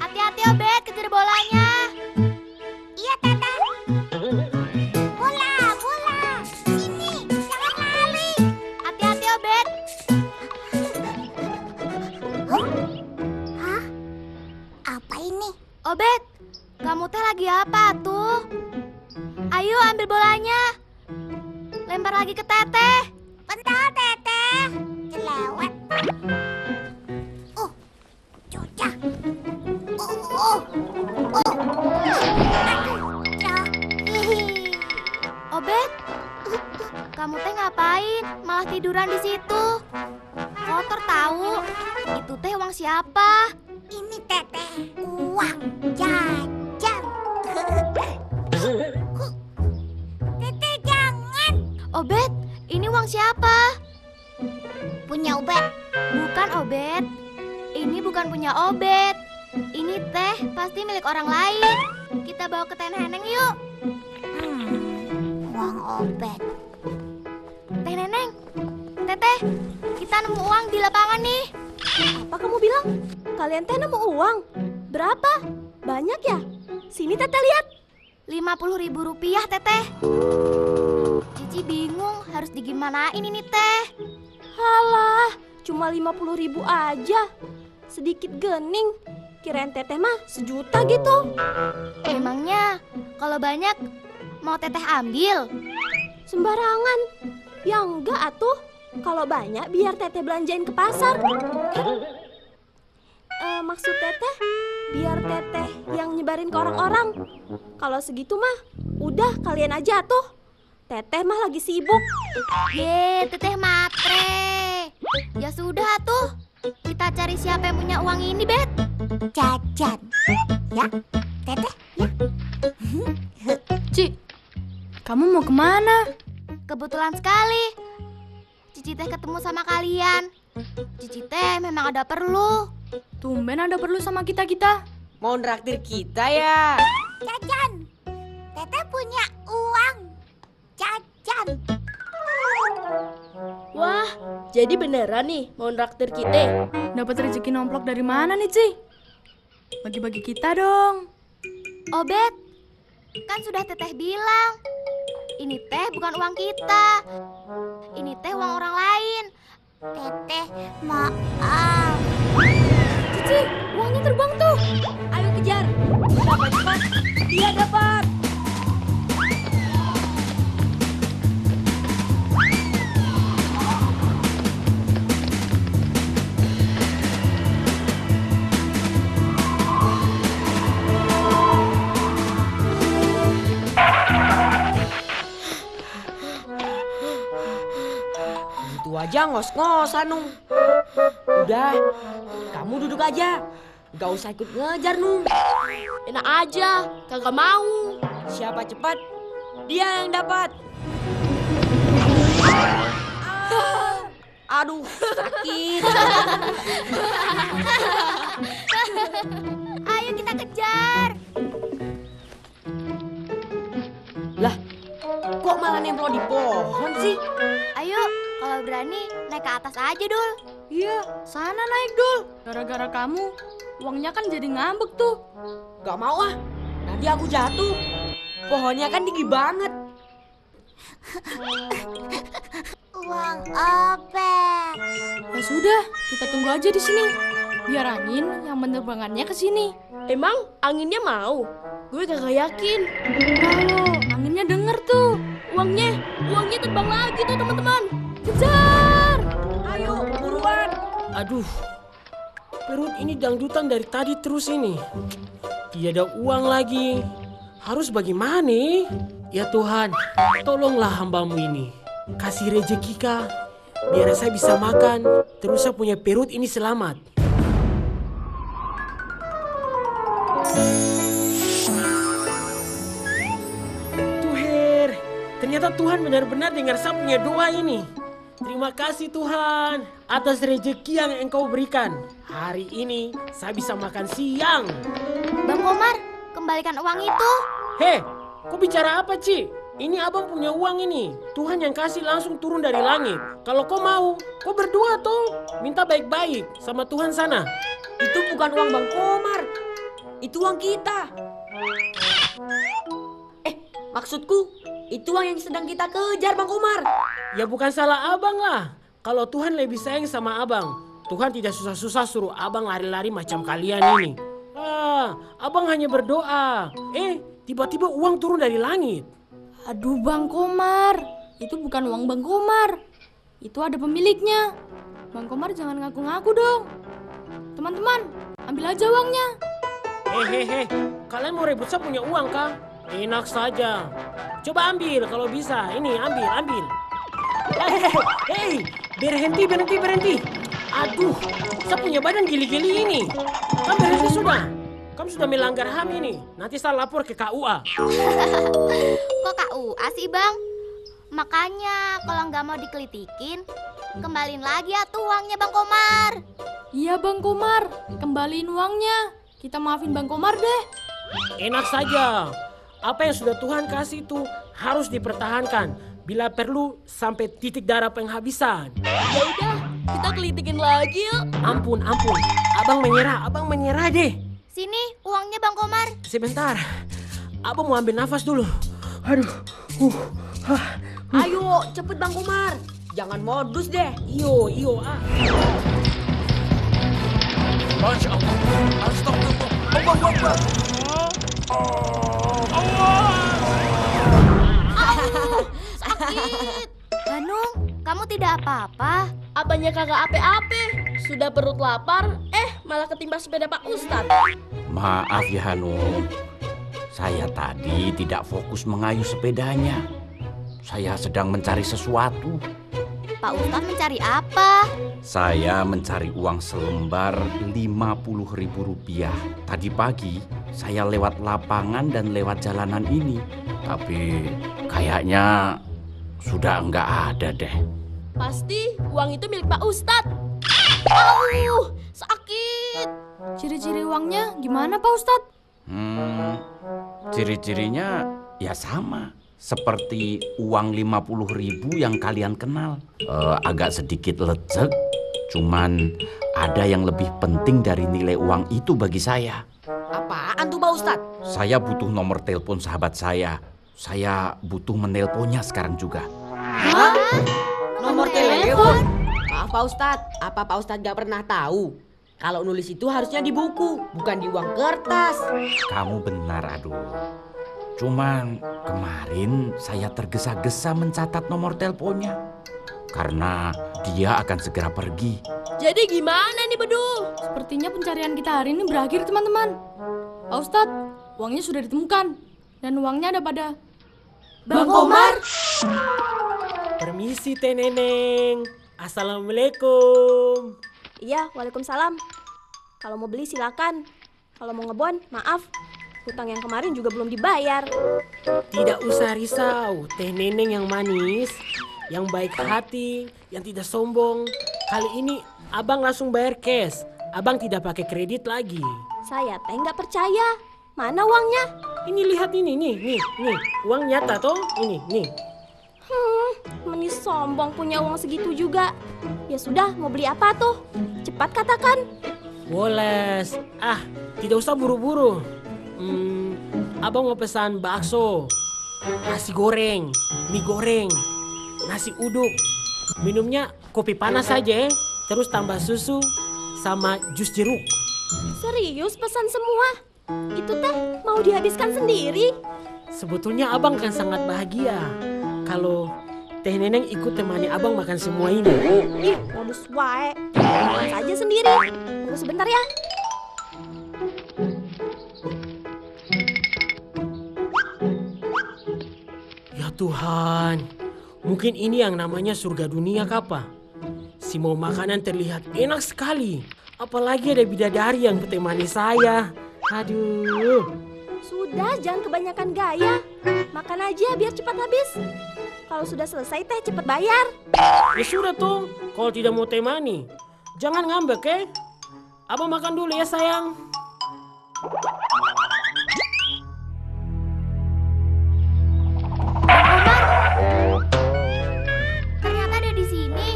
Hati-hati Obet, kejar bolanya. Iya, Teteh. Bola, bola. Ini, jangan lari. Hati-hati Obet. Hah? Apa ini? Obet, kamu teh lagi apa tuh? Ayo ambil bolanya. Lempar lagi ke teteh. Bentar, Teteh. Jelewet. Obet, kamu teh ngapain? Malah tiduran di situ. Kotor tahu. Itu teh uang siapa? Ini Teteh, uang jajan. Teteh jangan. Obet, ini uang siapa? Punya Ubed. Bukan Obet. Ini bukan punya Obet. Ini teh pasti milik orang lain. Kita bawa ke teh neneng yuk. Hmm, uang Obed. Teh neneng, teteh, kita nemu uang di lapangan nih. Apa kamu bilang? Kalian teh nemu uang? Berapa? Banyak ya? Sini teteh lihat. Lima puluh ribu rupiah teteh. Cici bingung harus digimanain ini teh. Halah, cuma 50 ribu aja. Sedikit gening. Kirain teteh mah sejuta gitu. Memangnya kalau banyak mau teteh ambil? Sembarangan. Ya enggak atuh. Kalau banyak biar teteh belanjain ke pasar. Eh, maksud teteh biar teteh yang nyebarin ke orang-orang. Kalau segitu mah udah kalian aja tuh. Teteh mah lagi sibuk. Ye, teteh matre. Ya sudah tuh. Kita cari siapa yang punya uang ini, Bet. Jajan. Ya, Teteh. Ya. Ci, kamu mau ke mana? Kebetulan sekali. Cici teh ketemu sama kalian. Cici teh memang ada perlu. Tumben ada perlu sama kita-kita. Mau nraktir kita ya? Jajan. Teteh punya uang. Jajan. Jadi beneran nih mau nraktir kita. Dapat rezeki nomplok dari mana nih, Ci? Bagi-bagi kita dong. Obet, kan sudah teteh bilang. Ini teh bukan uang kita. Ini teh uang orang lain. Teteh, maaf. Aja ngos-ngosan Nung. Udah, kamu duduk aja. Gak usah ikut ngejar Nung. Enak aja, kagak mau. Siapa cepat, dia yang dapat. Ah, Aduh, sakit. Ayo kita kejar. Lah, kok malah nempel di pohon sih? Ayo, kalau berani naik ke atas aja, Dul. Iya, sana naik dul. Gara-gara kamu, uangnya kan jadi ngambek tuh. Gak mau ah, nanti aku jatuh. Pohonnya kan tinggi banget. Uang Obed. Ya sudah, kita tunggu aja di sini. Biar angin yang menerbangannya ke sini. Emang anginnya mau? Gue kagak yakin. Kalau anginnya denger tuh, Uangnya, uangnya terbang lagi tuh teman-teman. Aduh, perut ini dangdutan dari tadi terus ini. Tiada uang lagi. Harus bagaimana? Ya Tuhan, tolonglah hambamu ini. Kasih rezeki kah? Biar saya bisa makan, terus saya punya perut ini selamat. Tuher, ternyata Tuhan benar-benar dengar saya punya doa ini. Terima kasih Tuhan atas rezeki yang engkau berikan. Hari ini saya bisa makan siang. Bang Komar, kembalikan uang itu. Heh, kau bicara apa Ci? Ini abang punya uang ini. Tuhan yang kasih langsung turun dari langit. Kalau kau mau, kau berdua tuh. Minta baik-baik sama Tuhan sana. Itu bukan uang Bang Komar. Itu uang kita. Eh, maksudku, itu uang yang sedang kita kejar Bang Komar. Ya bukan salah abang lah. Kalau Tuhan lebih sayang sama abang, Tuhan tidak susah-susah suruh abang lari-lari macam kalian ini. Ah, abang hanya berdoa. Eh, tiba-tiba uang turun dari langit. Aduh Bang Komar, itu bukan uang Bang Komar. Itu ada pemiliknya. Bang Komar jangan ngaku-ngaku dong. Teman-teman, ambil aja uangnya. Hehehe, kalian mau rebut saya punya uang kah? Enak saja. Coba ambil kalau bisa. Ini ambil, ambil. Hei, hei, berhenti, berhenti, berhenti. Aduh, saya punya badan gili-gili ini. Kamu berhenti sudah. Kamu sudah melanggar HAM ini. Nanti saya lapor ke KUA. Kok KUA sih bang? Makanya kalau nggak mau dikelitikin, kembaliin lagi ya tuh uangnya Bang Komar. Iya Bang Komar, kembaliin uangnya. Kita maafin Bang Komar deh. Enak saja. Apa yang sudah Tuhan kasih itu harus dipertahankan. Bila perlu sampai titik darah penghabisan. Ya udah, kita kelitikin lagi yuk. Ampun, ampun. Abang menyerah, abang menyerah deh. Sini uangnya Bang Komar. Sebentar. Abang mau ambil nafas dulu. Aduh. Uh. Hah. Ayo, cepet Bang Komar. Jangan modus deh. Iyo, iyo. Ah. Masya Allah. Astagfirullah. Allah Akbar. Sakit. Hanung, kamu tidak apa-apa. Apanya kagak ape-ape? Sudah perut lapar, eh malah ketimpa sepeda Pak Ustadz. Maaf ya Hanum. Saya tadi tidak fokus mengayuh sepedanya. Saya sedang mencari sesuatu. Pak Ustadz mencari apa? Saya mencari uang selembar 50 ribu rupiah. Tadi pagi saya lewat lapangan dan lewat jalanan ini. Tapi kayaknya sudah enggak ada deh. Pasti uang itu milik Pak Ustadz. Auh, sakit. Ciri-ciri uangnya gimana Pak Ustadz? Hmm, ciri-cirinya ya sama. Seperti uang 50 ribu yang kalian kenal. Eh, agak sedikit lecek, cuman ada yang lebih penting dari nilai uang itu bagi saya. Ustadz? Saya butuh nomor telepon sahabat saya. Saya butuh menelponnya sekarang juga. Hah? Nomor telepon? Maaf Pak Ustadz, apa Pak Ustadz gak pernah tahu? Kalau nulis itu harusnya di buku, bukan di uang kertas. Kamu benar, aduh. Cuman kemarin saya tergesa-gesa mencatat nomor teleponnya. Karena dia akan segera pergi. Jadi gimana nih Bedu? Sepertinya pencarian kita hari ini berakhir teman-teman. Pak Ustadz, uangnya sudah ditemukan. Dan uangnya ada pada Bang Komar? Permisi Teh Neneng. Assalamualaikum. Iya, waalaikumsalam. Kalau mau beli silakan. Kalau mau ngebon, maaf. Hutang yang kemarin juga belum dibayar. Tidak usah risau, Teh Neneng yang manis, yang baik hati, yang tidak sombong. Kali ini abang langsung bayar cash. Abang tidak pakai kredit lagi. Saya teh nggak percaya. Mana uangnya? Ini lihat ini nih, nih, nih. Uang nyata toh? Ini, nih. Hmm, menis sombong punya uang segitu juga. Ya sudah, mau beli apa tuh? Cepat katakan. Woles. Ah, tidak usah buru-buru. Hmm, abang mau pesan bakso, nasi goreng, mie goreng, nasi uduk. Minumnya kopi panas saja, ya. terus tambah susu sama jus jeruk. Serius pesan semua? Itu teh mau dihabiskan sendiri? Sebetulnya abang kan sangat bahagia kalau Teh Neneng ikut temani abang makan semua ini. Ih, modus wae. Makan saja sendiri. Tunggu sebentar ya. Ya Tuhan, mungkin ini yang namanya surga dunia kapa. Semua makanan terlihat enak sekali. Apalagi ada bidadari yang menemani saya. Aduh. Sudah, jangan kebanyakan gaya. Makan aja biar cepat habis. Kalau sudah selesai teh cepat bayar. Ya sudah tuh, kalau tidak mau temani. Jangan ngambek ya. Abang makan dulu ya sayang. Ternyata ada di sini.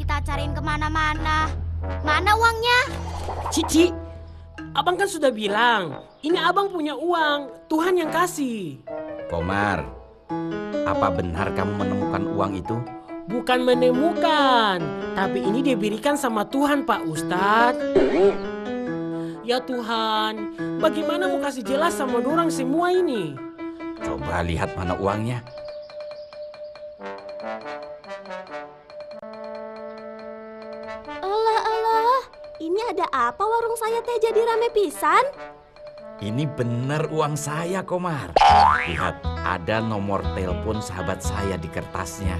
Kita cariin ke mana-mana. Mana uangnya? Cici, abang kan sudah bilang, ini abang punya uang, Tuhan yang kasih. Komar, apa benar kamu menemukan uang itu? Bukan menemukan, tapi ini diberikan sama Tuhan Pak Ustadz. Ya Tuhan, bagaimana mau kasih jelas sama dorang semua ini? Coba lihat mana uangnya. Alah, alah. Ini ada apa warung saya teh jadi rame pisan? Ini benar uang saya, Komar. Lihat, ada nomor telepon sahabat saya di kertasnya.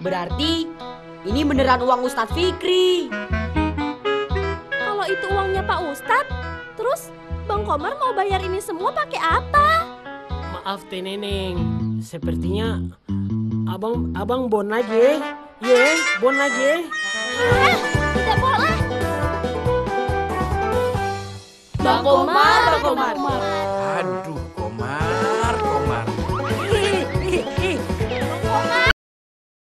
Berarti ini beneran uang Ustadz Fikri. Kalau itu uangnya Pak Ustadz, terus Bang Komar mau bayar ini semua pakai apa? Maaf Teh Neneng, sepertinya abang abang bon lagi, ye, bon lagi. Tidak boleh. Bang Komar, Bang Komar. Bang Komar.